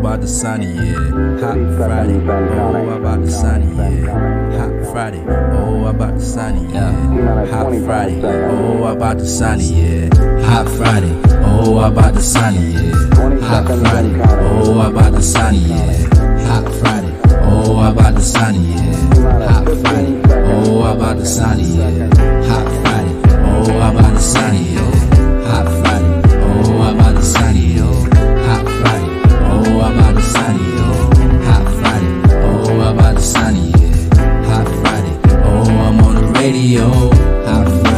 about the sunny, yeah. Hot Friday, oh, oh, about the sunny, yeah. Hot Friday, oh, about the sunny, yeah. Hot Friday, oh, about the sunny, yeah. Hot Friday, oh, about the sunny, yeah. Hot Friday, oh, about the sunny, yeah. Hot Friday, oh, about the sunny, yeah. Hot Friday, oh, about the sunny, yeah. radio. How